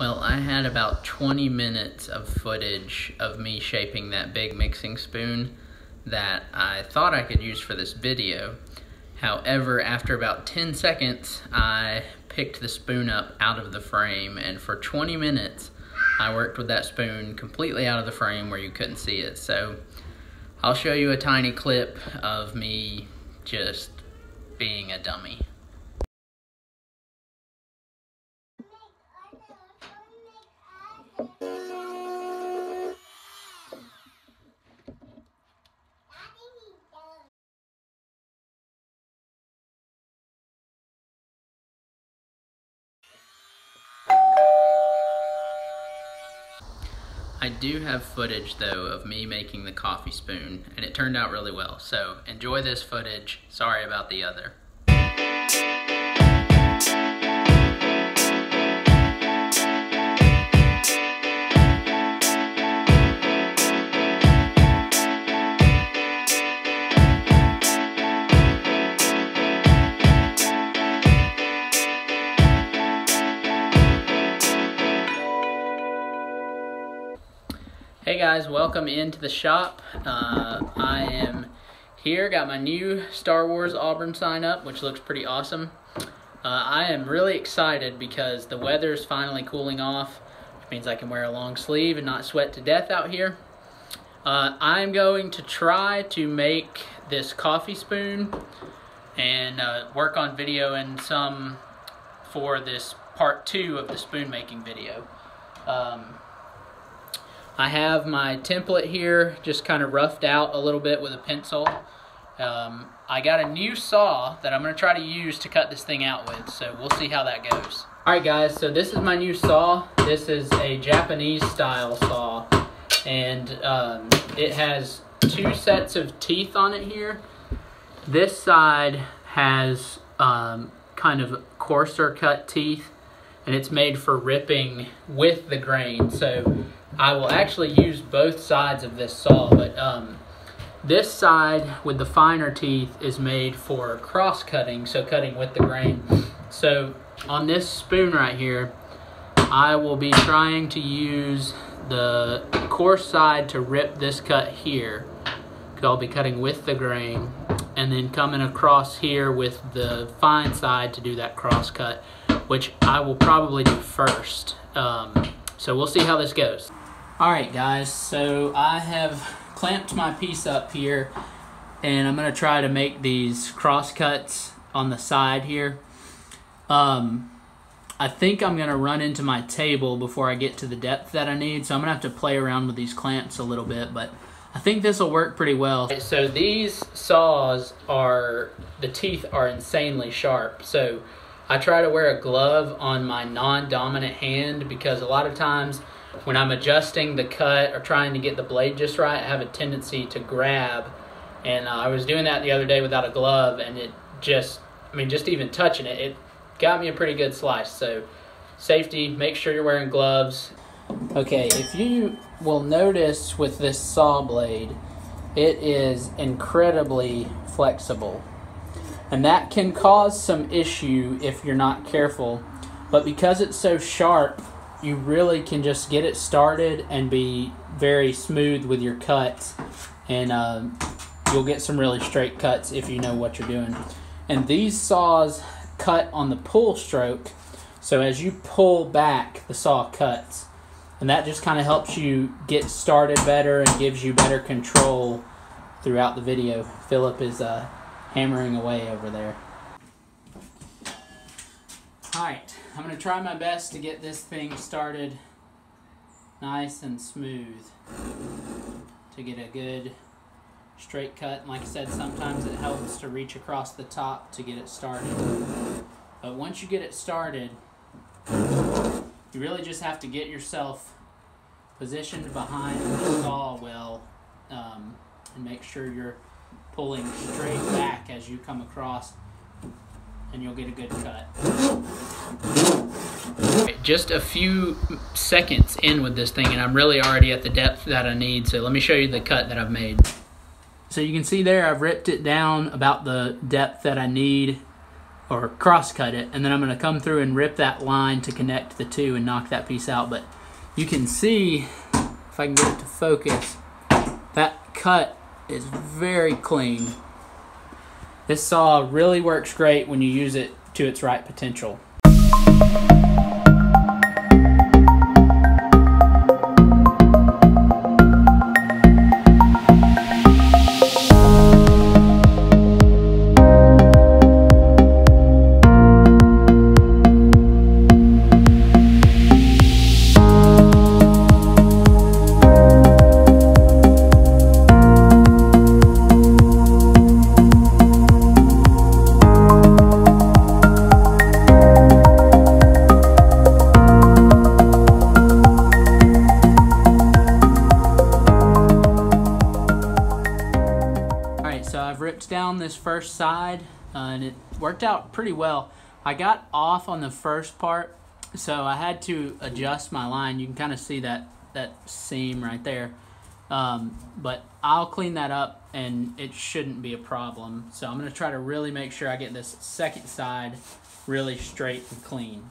Well, I had about 20 minutes of footage of me shaping that big mixing spoon that I thought I could use for this video. However, after about 10 seconds, I picked the spoon up out of the frame and for 20 minutes, I worked with that spoon completely out of the frame where you couldn't see it. So I'll show you a tiny clip of me just being a dummy. I do have footage though of me making the coffee spoon and it turned out really well. So enjoy this footage. Sorry about the other. Guys, welcome into the shop. Uh, I am here, got my new Star Wars Auburn sign up, which looks pretty awesome. Uh, I am really excited because the weather is finally cooling off, which means I can wear a long sleeve and not sweat to death out here. Uh, I'm going to try to make this coffee spoon and uh, work on video and some for this part two of the spoon making video. Um, I have my template here just kind of roughed out a little bit with a pencil. Um, I got a new saw that I'm going to try to use to cut this thing out with, so we'll see how that goes. Alright guys, so this is my new saw. This is a Japanese style saw, and um, it has two sets of teeth on it here. This side has um, kind of coarser cut teeth, and it's made for ripping with the grain, so I will actually use both sides of this saw, but um, this side with the finer teeth is made for cross cutting, so cutting with the grain. So on this spoon right here, I will be trying to use the coarse side to rip this cut here. Because I'll be cutting with the grain and then coming across here with the fine side to do that cross cut, which I will probably do first. Um, so we'll see how this goes. Alright guys, so I have clamped my piece up here and I'm to try to make these cross cuts on the side here. Um, I think I'm to run into my table before I get to the depth that I need, so I'm to have to play around with these clamps a little bit, but I think this will work pretty well. So these saws are, the teeth are insanely sharp, so I try to wear a glove on my non-dominant hand because a lot of times when I'm adjusting the cut or trying to get the blade just right, I have a tendency to grab. And uh, I was doing that the other day without a glove, and it just, I mean, just even touching it, it got me a pretty good slice. So, safety, make sure you're wearing gloves. Okay, if you will notice with this saw blade, it is incredibly flexible. And that can cause some issue if you're not careful. But because it's so sharp, you really can just get it started and be very smooth with your cuts. And uh, you'll get some really straight cuts if you know what you're doing. And these saws cut on the pull stroke. So as you pull back the saw cuts. And that just kind of helps you get started better and gives you better control throughout the video. Philip is uh, hammering away over there all right I'm going to try my best to get this thing started nice and smooth to get a good straight cut. like I said, sometimes it helps to reach across the top to get it started. But once you get it started, you really just have to get yourself positioned behind the saw well um, and make sure you're pulling straight back as you come across and you'll get a good cut. Just a few seconds in with this thing and I'm really already at the depth that I need. So let me show you the cut that I've made. So you can see there I've ripped it down about the depth that I need or cross cut it, and then I'm going to come through and rip that line to connect the two and knock that piece out. But you can see, if I can get it to focus, that cut is very clean. This saw really works great when you use it to its right potential. Down this first side uh, and it worked out pretty well. I got off on the first part, so I had to adjust my line. You can kind of see that, that seam right there. Um, but I'll clean that up and it shouldn't be a problem. So I'm going to try to really make sure I get this second side really straight and clean.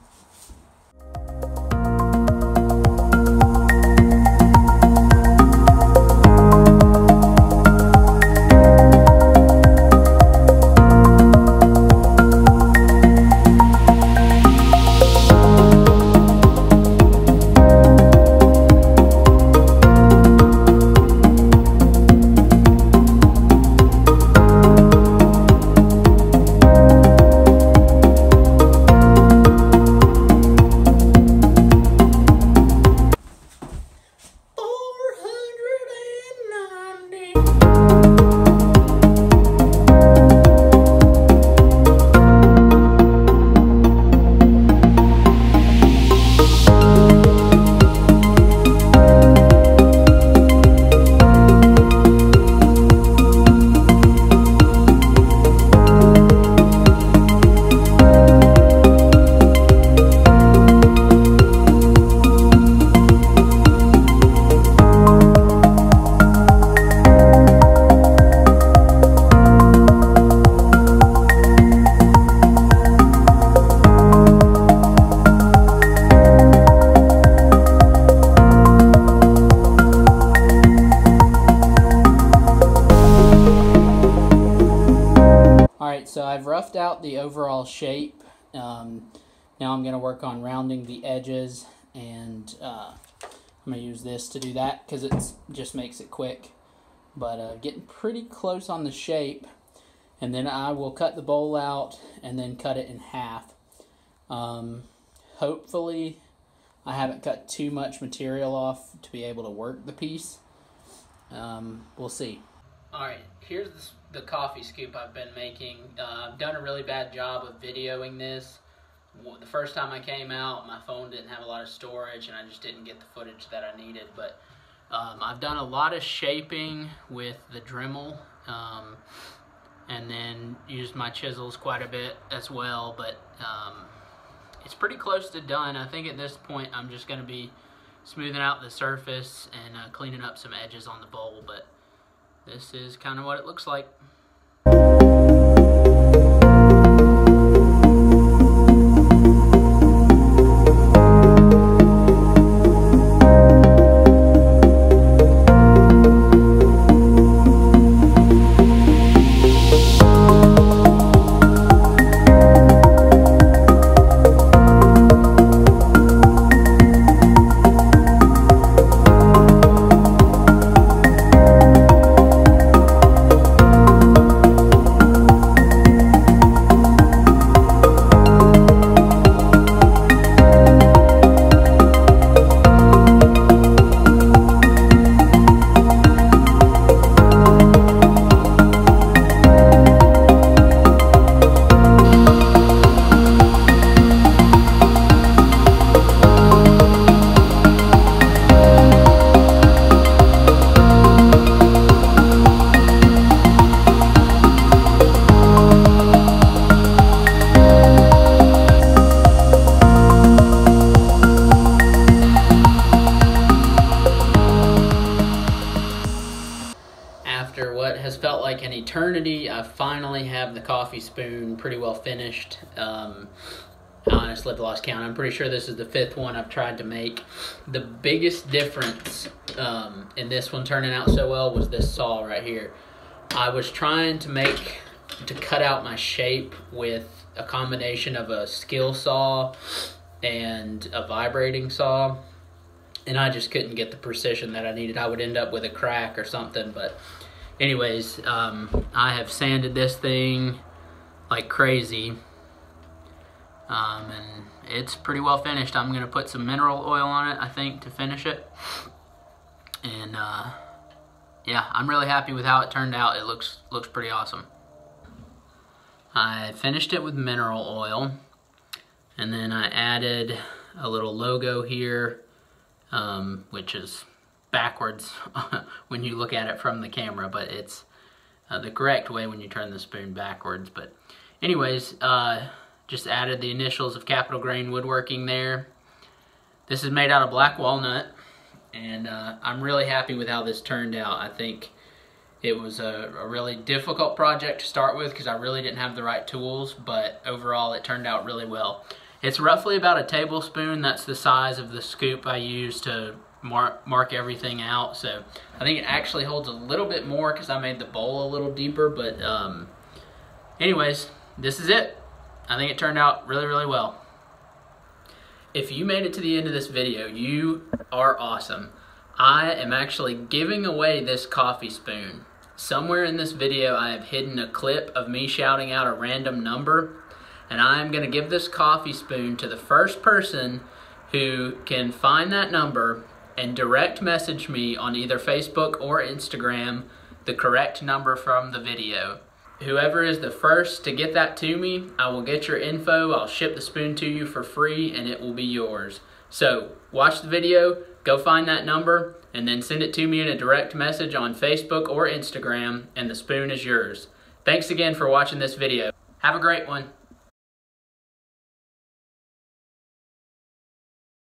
So I've roughed out the overall shape. Um, now I'm going to work on rounding the edges and uh, I'm going to use this to do that because it just makes it quick. But uh, getting pretty close on the shape and then I will cut the bowl out and then cut it in half. Um, hopefully I haven't cut too much material off to be able to work the piece. Um, we'll see. Alright, here's the, the, coffee scoop I've been making. Uh, I've done a really bad job of videoing this. The first time I came out, my phone didn't have a lot of storage and I just didn't get the footage that I needed. But um, I've done a lot of shaping with the Dremel um, and then used my chisels quite a bit as well. But um, it's pretty close to done. I think at this point I'm just going to be smoothing out the surface and uh, cleaning up some edges on the bowl. But this is kind of what it looks like. Eternity. I finally have the coffee spoon pretty well finished. Um, I honestly lost count. I'm pretty sure this is the fifth one I've tried to make. The biggest difference um, in this one turning out so well was this saw right here. I was trying to make, to cut out my shape with a combination of a skill saw and a vibrating saw and I just couldn't get the precision that I needed. I would end up with a crack or something. But, anyways, um, I have sanded this thing like crazy, um, and it's pretty well finished. I'm gonna put some mineral oil on it, I think, to finish it. And uh, yeah, I'm really happy with how it turned out. It looks looks pretty awesome. I finished it with mineral oil, and then I added a little logo here um, which is backwards when you look at it from the camera, but it's uh, the correct way when you turn the spoon backwards. But anyways, uh, just added the initials of Capital Grain Woodworking there. This is made out of black walnut, and uh, I'm really happy with how this turned out. I think it was a, a really difficult project to start with because I really didn't have the right tools, but overall it turned out really well. It's roughly about a tablespoon. That's the size of the scoop I use to mark, mark everything out. So I think it actually holds a little bit more because I made the bowl a little deeper. But um, anyways, this is it. I think it turned out really, really well. If you made it to the end of this video, you are awesome. I am actually giving away this coffee spoon. Somewhere in this video, I have hidden a clip of me shouting out a random number and I'm going to give this coffee spoon to the first person who can find that number and direct message me on either Facebook or Instagram the correct number from the video. Whoever is the first to get that to me, I will get your info, I'll ship the spoon to you for free, and it will be yours. So, watch the video, go find that number, and then send it to me in a direct message on Facebook or Instagram, and the spoon is yours. Thanks again for watching this video. Have a great one.